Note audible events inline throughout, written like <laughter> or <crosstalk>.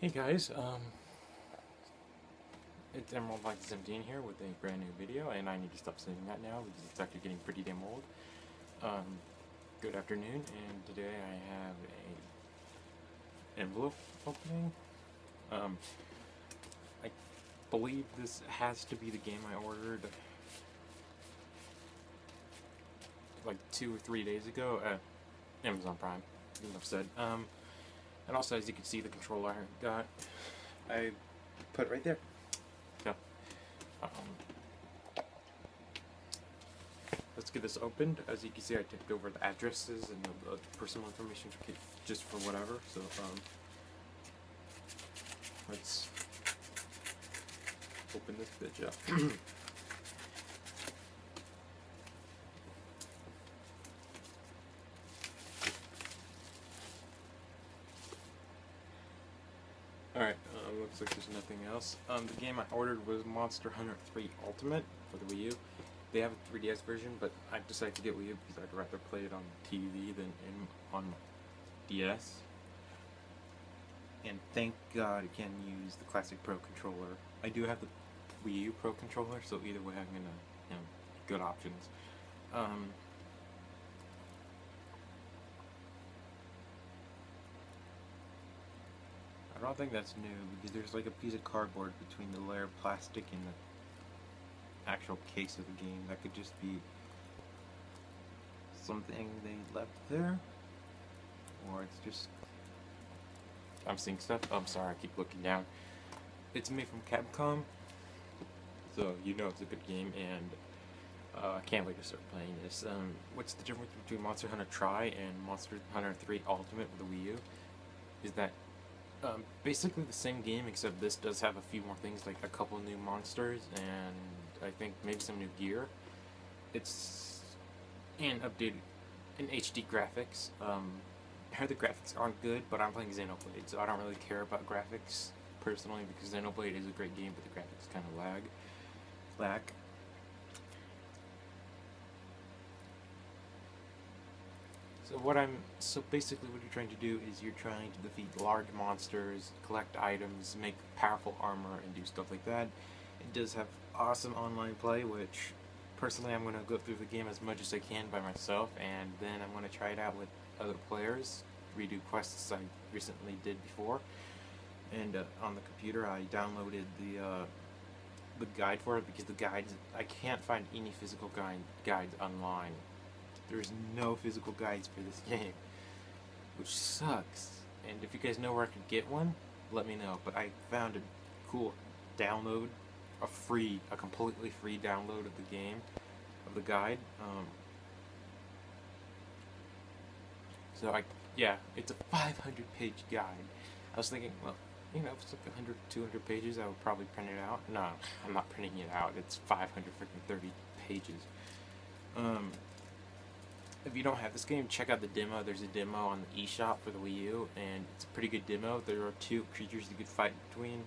Hey guys, um, it's Emerald Light 17 here with a brand new video, and I need to stop saying that now because it's actually getting pretty damn old. Um, good afternoon, and today I have a envelope opening. Um, I believe this has to be the game I ordered like two or three days ago at Amazon Prime. Enough said. Um, and also, as you can see, the controller I got, I put right there. So, um, let's get this opened. As you can see, I typed over the addresses and the, the personal information for, just for whatever. So, um, let's open this bitch up. <clears throat> Alright, uh, looks like there's nothing else. Um, the game I ordered was Monster Hunter 3 Ultimate for the Wii U. They have a 3DS version, but I decided to get Wii U because I'd rather play it on TV than in, on DS. And thank God I can use the Classic Pro controller. I do have the Wii U Pro controller, so either way I'm gonna, know, good options. Um, I don't think that's new because there's like a piece of cardboard between the layer of plastic and the actual case of the game. That could just be something they left there, or it's just. I'm seeing stuff. Oh, I'm sorry, I keep looking down. It's made from Capcom, so you know it's a good game, and uh, I can't wait to start playing this. Um, what's the difference between Monster Hunter Tri and Monster Hunter 3 Ultimate with the Wii U? Is that um, basically the same game, except this does have a few more things, like a couple new monsters, and I think maybe some new gear. It's and updated in HD graphics. Um, I <laughs> heard the graphics aren't good, but I'm playing Xenoblade, so I don't really care about graphics personally because Xenoblade is a great game, but the graphics kind of lag, lack. So what I'm so basically what you're trying to do is you're trying to defeat large monsters, collect items, make powerful armor, and do stuff like that. It does have awesome online play, which personally I'm going to go through the game as much as I can by myself, and then I'm going to try it out with other players, redo quests I recently did before. And uh, on the computer, I downloaded the uh, the guide for it because the guides I can't find any physical guide guides online. There's no physical guides for this <laughs> game, which sucks. And if you guys know where I could get one, let me know. But I found a cool download, a free, a completely free download of the game, of the guide. Um, so I, yeah, it's a 500 page guide. I was thinking, well, you know, if it's like 100, 200 pages, I would probably print it out. No, I'm not printing it out. It's 500 freaking 30 pages. Um, if you don't have this game, check out the demo. There's a demo on the eShop for the Wii U, and it's a pretty good demo. There are two creatures you could fight between.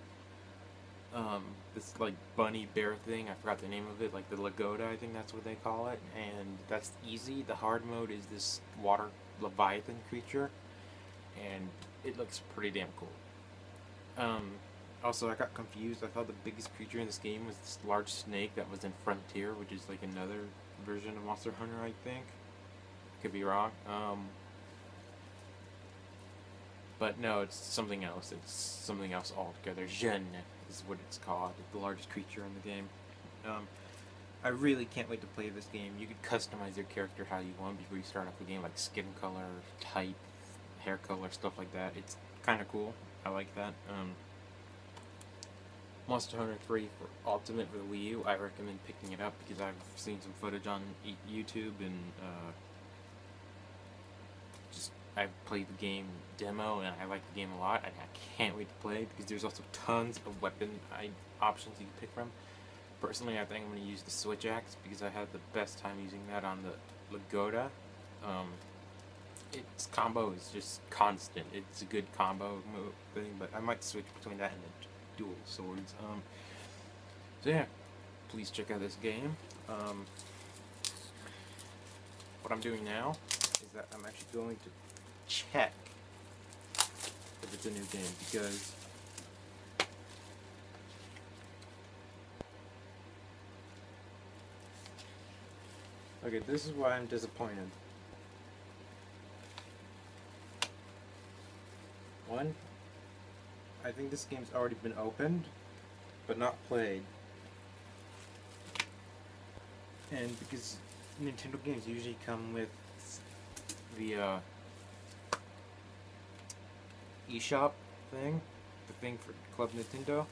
Um, this like bunny bear thing, I forgot the name of it, like the Lagoda, I think that's what they call it, and that's easy. The hard mode is this water leviathan creature, and it looks pretty damn cool. Um, also, I got confused. I thought the biggest creature in this game was this large snake that was in Frontier, which is like another version of Monster Hunter, I think. Could be wrong. Um, but no, it's something else. It's something else altogether. Jin is what it's called. The largest creature in the game. Um, I really can't wait to play this game. You could customize your character how you want before you start off the game, like skin color, type, hair color, stuff like that. It's kind of cool. I like that. Um, Monster Hunter 3 for Ultimate for the Wii U, I recommend picking it up because I've seen some footage on YouTube and uh, I've played the game demo and I like the game a lot I can't wait to play because there's also tons of weapon options you can pick from. Personally, I think I'm going to use the Switch Axe because I had the best time using that on the Lagoda. Um, its combo is just constant. It's a good combo thing, but I might switch between that and the dual swords. Um, so yeah, please check out this game. Um, what I'm doing now is that I'm actually going to check if it's a new game because Okay, this is why I'm disappointed. One, I think this game's already been opened, but not played. And because Nintendo games usually come with the uh, eShop thing, the thing for Club Nintendo.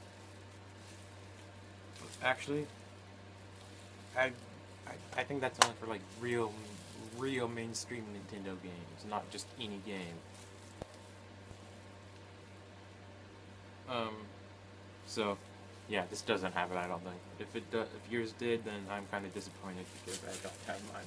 Actually, I, I, I think that's only for like real, real mainstream Nintendo games, not just any game. Um, so, yeah, this doesn't have it. I don't think. If it do, if yours did, then I'm kind of disappointed because I don't have mine.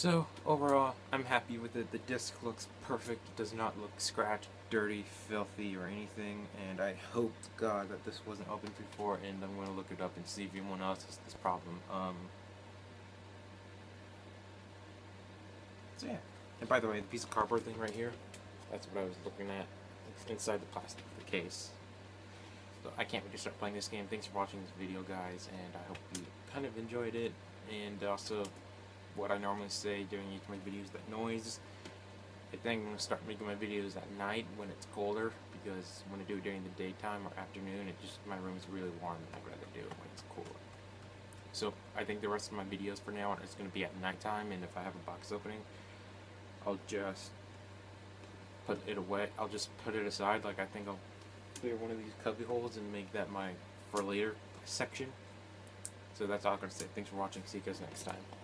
So overall, I'm happy with it. The disc looks perfect. It does not look scratched, dirty, filthy, or anything. And I hope God that this wasn't opened before. And I'm gonna look it up and see if anyone else has this problem. Um. So yeah. And by the way, the piece of cardboard thing right here, that's what I was looking at. It's inside the plastic of the case. So I can't wait to start playing this game. Thanks for watching this video, guys, and I hope you kind of enjoyed it. And also, what I normally say during each of my videos, that noise. I think I'm going to start making my videos at night when it's colder, because when I do it during the daytime or afternoon, it just my room is really warm, and I'd rather do it when it's cooler. So I think the rest of my videos for now is going to be at nighttime, and if I have a box opening, I'll just put it away. I'll just put it aside. Like I think I'll clear one of these cubby holes and make that my for later section. So that's all I'm gonna say. Thanks for watching. See you guys next time.